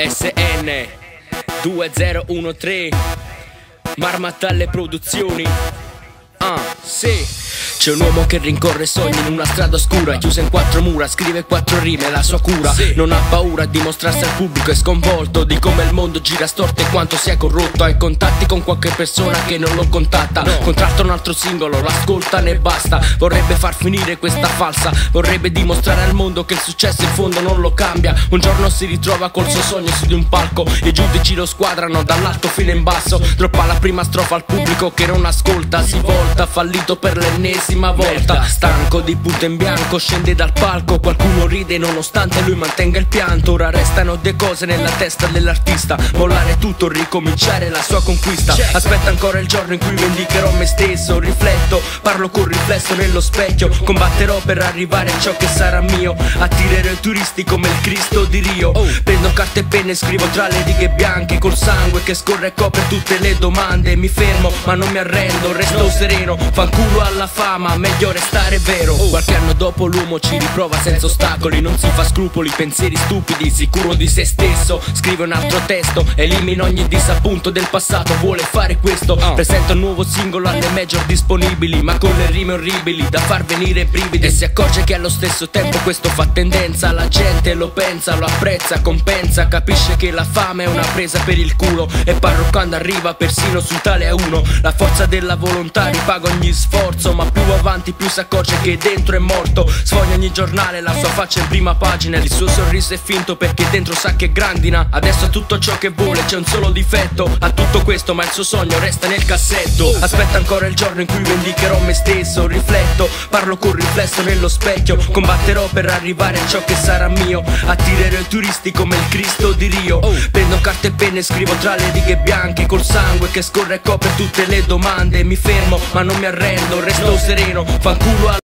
SN 2013 Marmatalle Produzioni. Ah, sì c'è un uomo che rincorre sogni in una strada oscura Chiusa in quattro mura, scrive quattro rime, la sua cura. Non ha paura di mostrarsi al pubblico, è sconvolto Di come il mondo gira storto e quanto sia corrotto. Hai contatti con qualche persona che non lo contatta. Contratta un altro singolo, l'ascolta ne basta. Vorrebbe far finire questa falsa Vorrebbe dimostrare al mondo che il successo in fondo non lo cambia. Un giorno si ritrova col suo sogno su di un palco I giudici lo squadrano dall'alto fino in basso. Droppa la prima strofa al pubblico che non ascolta Si volta, fallito per l'ennesima l'ennesima volta. Stanco di punto in bianco scende dal palco Qualcuno ride nonostante lui mantenga il pianto. Ora restano due cose nella testa dell'artista. Mollare tutto, ricominciare la sua conquista. Aspetta ancora il giorno in cui vendicherò me stesso. Rifletto, parlo con riflesso nello specchio. Combatterò per arrivare a ciò che sarà mio. Attirerò i turisti come il Cristo di Rio Prendo carta e penne e scrivo tra le righe bianche Col sangue che scorre e copre tutte le domande. Mi fermo ma non mi arrendo, resto sereno. Fanculo alla fama ma meglio restare vero. Qualche anno dopo l'uomo ci riprova senza ostacoli Non si fa scrupoli, pensieri stupidi, sicuro di se stesso. Scrive un altro testo, elimina ogni disappunto del passato Vuole fare questo, ah. presenta un nuovo singolo alle major disponibili Ma con le rime orribili da far venire brividi. E si accorge che allo stesso tempo questo fa tendenza La gente lo pensa, lo apprezza, compensa Capisce che la fame è una presa per il culo. E parlo quando arriva persino su tale a uno La forza della volontà ripaga ogni sforzo Ma più avanti più si accorge che dentro è morto. Sfoglia ogni giornale, la sua faccia in prima pagina. Il suo sorriso è finto perché dentro sa che grandina. Adesso ha tutto ciò che vuole, c'è un solo difetto. Ha tutto questo ma il suo sogno resta nel cassetto. Aspetta ancora il giorno in cui vendicherò me stesso. Rifletto, parlo con riflesso nello specchio. Combatterò per arrivare a ciò che sarà mio. Attirerò i turisti come il Cristo di Rio Prendo carta e penne e scrivo tra le righe bianche. Col sangue che scorre e copre tutte le domande. Mi fermo ma non mi arrendo, resto sereno sereno, fanculo